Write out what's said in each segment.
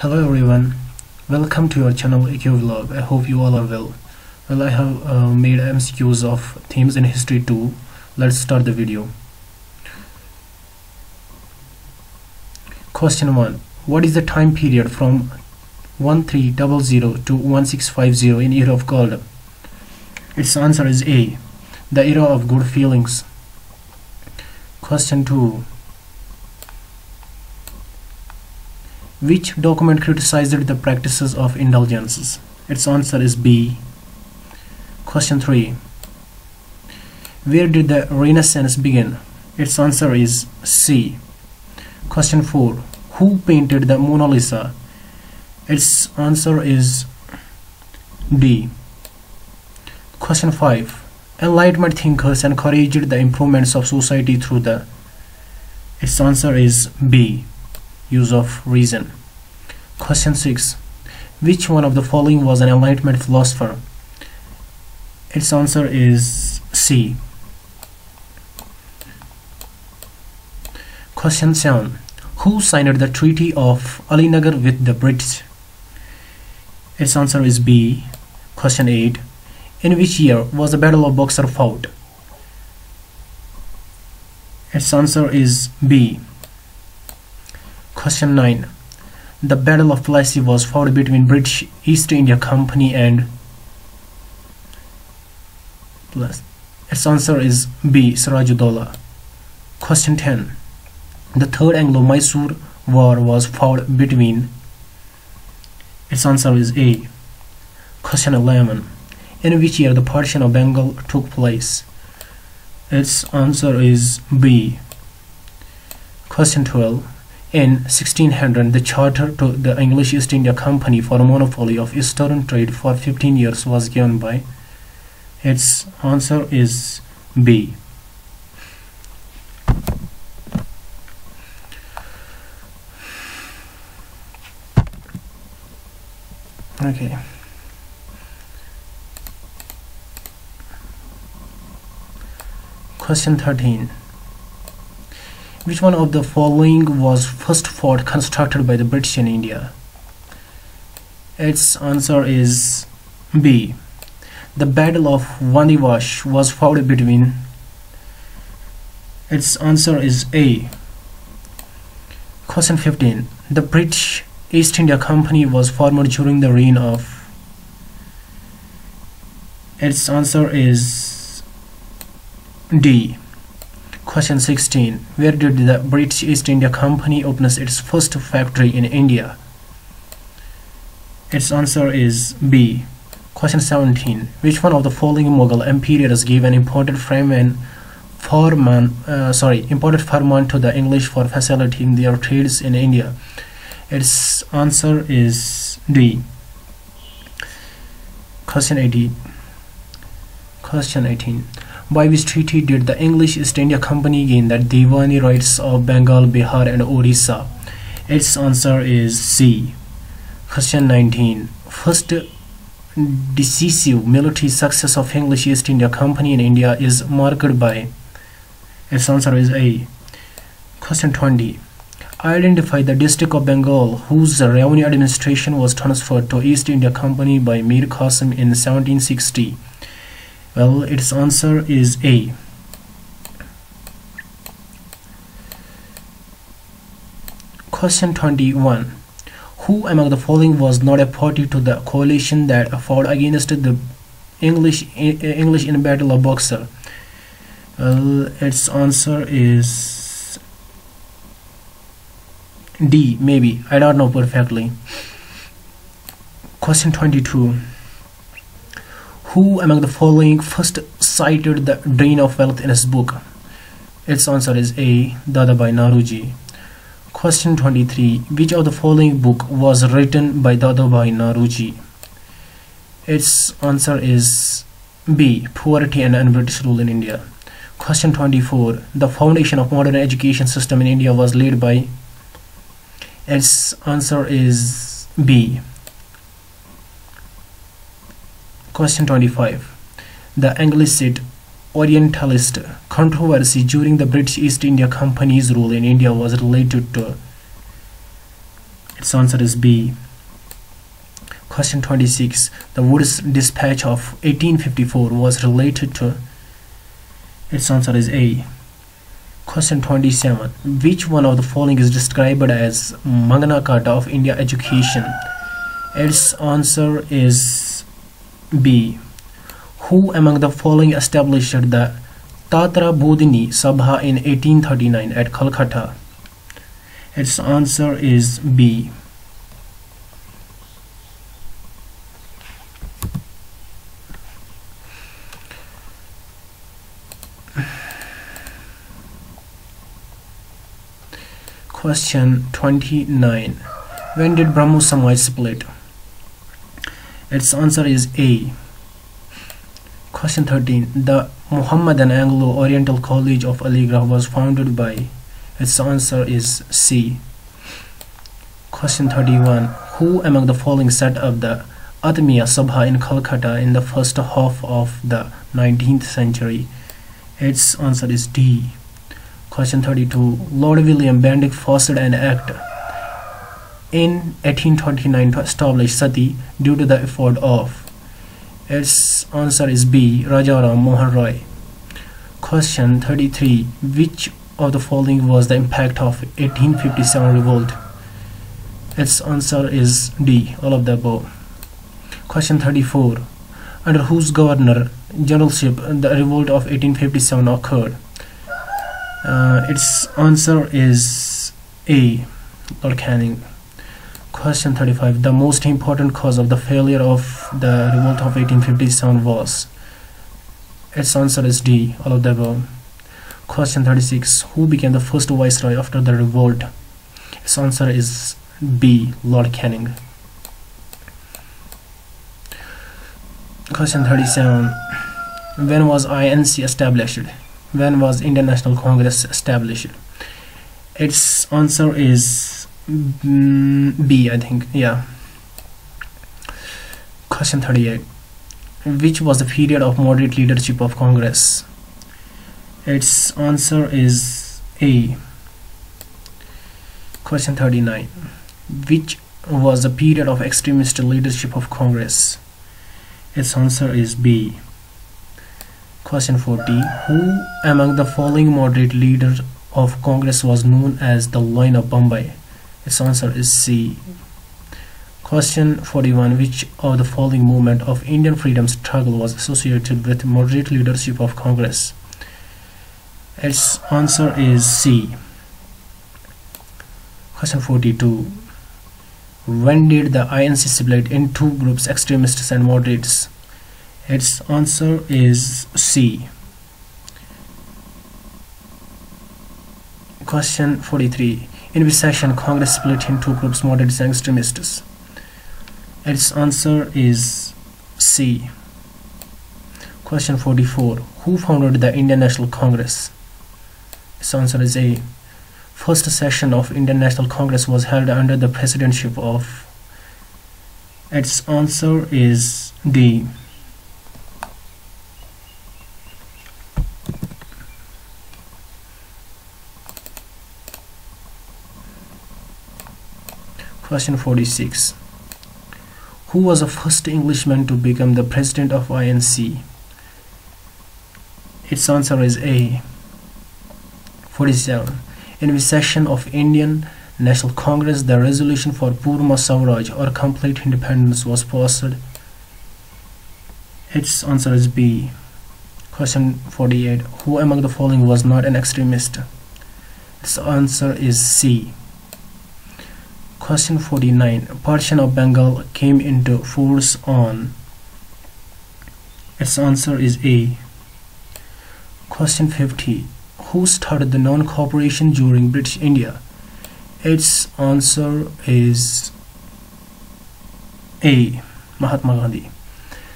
Hello everyone, welcome to your channel Aq Vlog. I hope you all are well. Well, I have uh, made MCQs of themes in history too. Let's start the video. Question 1. What is the time period from 1300 to 1650 in era of gold? Its answer is A. The era of good feelings. Question 2. Which document criticized the practices of indulgences? Its answer is B. Question 3. Where did the Renaissance begin? Its answer is C. Question 4. Who painted the Mona Lisa? Its answer is D. Question 5. Enlightenment thinkers encouraged the improvements of society through the its answer is B use of reason. Question 6. Which one of the following was an Enlightenment philosopher? Its answer is C. Question 7. Who signed the Treaty of Alinagar with the British? Its answer is B. Question 8. In which year was the Battle of Buxar fought? Its answer is B. Question 9. The Battle of Plassey was fought between British East India Company and plus its answer is B. Siraj-ud-Daulah. Question 10. The Third Anglo-Mysore War was fought between its answer is A. Question 11. In which year the partition of Bengal took place? Its answer is B. Question 12. In 1600, the charter to the English East India Company for a monopoly of eastern trade for 15 years was given by. Its answer is B. Okay. Question 13. Which one of the following was first fort constructed by the British in India? Its answer is B. The Battle of Wandiwash was fought between. Its answer is A. Question 15. The British East India Company was formed during the reign of. Its answer is D. Question 16. Where did the British East India Company open its first factory in India? Its answer is B. Question 17. Which one of the following Mughal emperors gave an important Fremen farman, uh, sorry, imported farman to the English for facilitating their trades in India? Its answer is D. Question 18. Question 18. By which treaty did the English East India Company gain the Diwani rights of Bengal, Bihar and Orissa? Its answer is C. Question 19. First decisive military success of English East India Company in India is marked by its answer is A. Question 20. Identify the district of Bengal whose revenue administration was transferred to East India Company by Mir Qasim in 1760. Well, its answer is A. Question 21. Who among the following was not a party to the coalition that fought against the English English in the Battle of Buxar Well, its answer is D, maybe. I don't know perfectly. Question 22 who among the following first cited the drain of wealth in his book? Its answer is A. Dadabhai Naoroji. Question 23. Which of the following book was written by Dadabhai Naoroji? Its answer is B. Poverty and un-British rule in India. Question 24. The foundation of modern education system in India was laid by its answer is B. Question 25. The Anglicist Orientalist controversy during the British East India Company's rule in India was related to. its answer is B question 26 the Woods dispatch of 1854 was related to its answer is A question 27 which one of the following is described as Magna Carta of India education its answer is B who among the following established the Tattvabodhini Sabha in 1839 at Calcutta? Its answer is B. Question 29. When did Brahmo Samaj split? Its answer is A. Question 13. The Muhammadan Anglo-Oriental College of Aligarh was founded by. Its answer is C. Question 31. Who among the following set up the Atmiya Sabha in Calcutta in the first half of the 19th century? Its answer is D. Question 32. Lord William Bentinck passed an act in 1829 to establish Sati due to the effort of its answer is B. Rajaram Mohan Roy. Question 33. Which of the following was the impact of 1857 revolt? Its answer is D. All of the above. Question 34. Under whose governor generalship the revolt of 1857 occurred? Uh, its answer is A. Lord Canning. Question 35. The most important cause of the failure of the revolt of 1857 was? Its answer is D. All of the above. Question 36. Who became the first viceroy after the revolt? Its answer is B. Lord Canning. Question 37. When was INC established? When was Indian National Congress established? Its answer is B, I think. Yeah. Question 38. Which was the period of moderate leadership of Congress? Its answer is A. Question 39. Which was the period of extremist leadership of Congress? Its answer is B. Question 40. Who among the following moderate leaders of Congress was known as the Lion of Bombay? Its answer is C. Question 41. Which of the following movement of Indian freedom struggle was associated with moderate leadership of Congress? Its answer is C. Question 42. When did the INC split in two groups, extremists and moderates? Its answer is C. Question 43. In which section Congress split in two groups, moderates and extremists? Its answer is C. Question 44. Who founded the Indian National Congress? Its answer is A. First session of Indian National Congress was held under the presidency of. Its answer is D. Question 46. Who was the first Englishman to become the president of INC? Its answer is A. 47. In which session of Indian National Congress the resolution for Purna Swaraj or complete independence was passed? Its answer is B. Question 48. Who among the following was not an extremist? Its answer is C. Question 49. Partition of Bengal came into force on. Its answer is A. Question 50. Who started the non-cooperation during British India? Its answer is A. Mahatma Gandhi.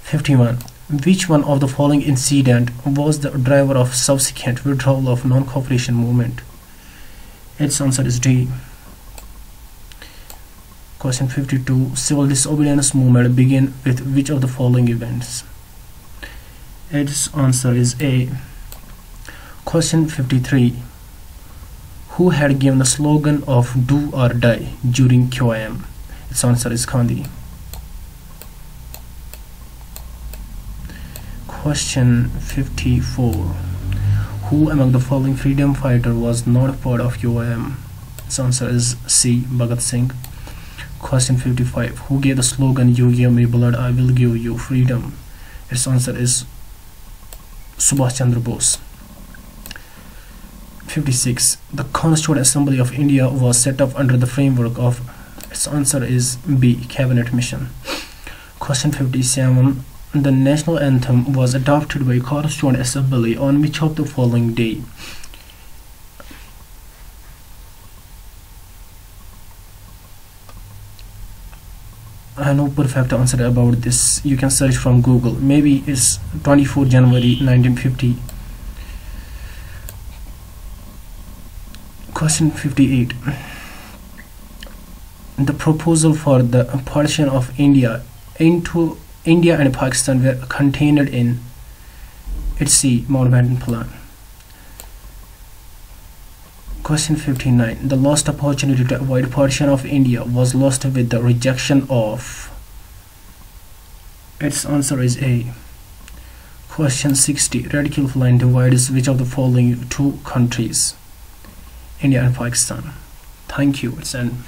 51. Which one of the following incident was the driver of subsequent withdrawal of non-cooperation movement? Its answer is D. Question 52. Civil disobedience movement begin with which of the following events? Its answer is A. Question 53. who had given the slogan of do or die during QIM? Its answer is Gandhi. Question 54. Who among the following freedom fighter was not part of QIM? Its answer is C. Bhagat Singh. Question 55. Who gave the slogan You give me blood, I will give you freedom? Its answer is Subhash Chandra Bose. 56. The Constituent Assembly of India was set up under the framework of its answer is B. Cabinet Mission. Question 57. The national anthem was adopted by Constituent Assembly on which of the following day? I know perfect answer about this. You can search from Google. Maybe it's 24 January 1950. Question 58. The proposal for the partition of India into India and Pakistan were contained in its. Mountbatten Plan. Question 59. The lost opportunity to avoid partition of India was lost with the rejection of. Its answer is A. Question 60. Radcliffe Line divides which of the following two countries? India and Pakistan. Thank you. It's an